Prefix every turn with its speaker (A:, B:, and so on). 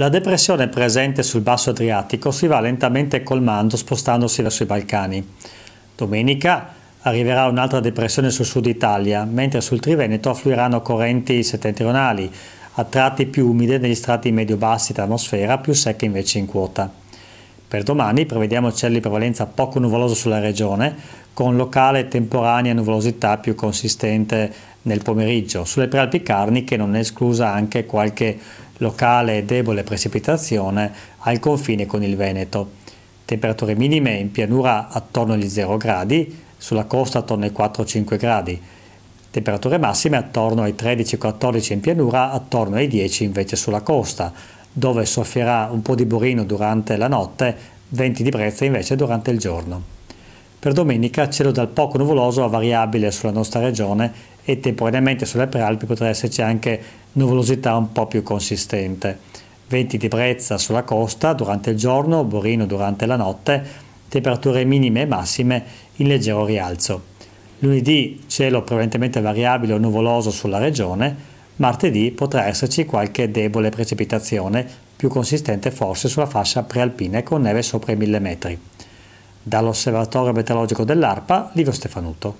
A: La depressione presente sul basso Adriatico si va lentamente colmando spostandosi verso i Balcani. Domenica arriverà un'altra depressione sul sud Italia, mentre sul Triveneto affluiranno correnti settentrionali, a tratti più umide negli strati medio-bassi dell'atmosfera, più secche invece in quota. Per domani prevediamo cieli prevalenza poco nuvoloso sulla regione, con locale temporanea nuvolosità più consistente nel pomeriggio. Sulle prealpi carniche non è esclusa anche qualche locale e debole precipitazione al confine con il Veneto. Temperature minime in pianura attorno agli 0 gradi, sulla costa attorno ai 4-5 gradi. Temperature massime attorno ai 13-14 in pianura, attorno ai 10 invece sulla costa, dove soffierà un po' di burino durante la notte, venti di brezza invece durante il giorno. Per domenica cielo dal poco nuvoloso a variabile sulla nostra regione e temporaneamente sulle prealpi potrà esserci anche nuvolosità un po' più consistente. Venti di brezza sulla costa durante il giorno, burino durante la notte, temperature minime e massime in leggero rialzo. Lunedì cielo prevalentemente variabile o nuvoloso sulla regione, martedì potrà esserci qualche debole precipitazione, più consistente forse sulla fascia prealpina con neve sopra i 1000 metri. Dall'Osservatorio Meteorologico dell'ARPA, Livio Stefanuto.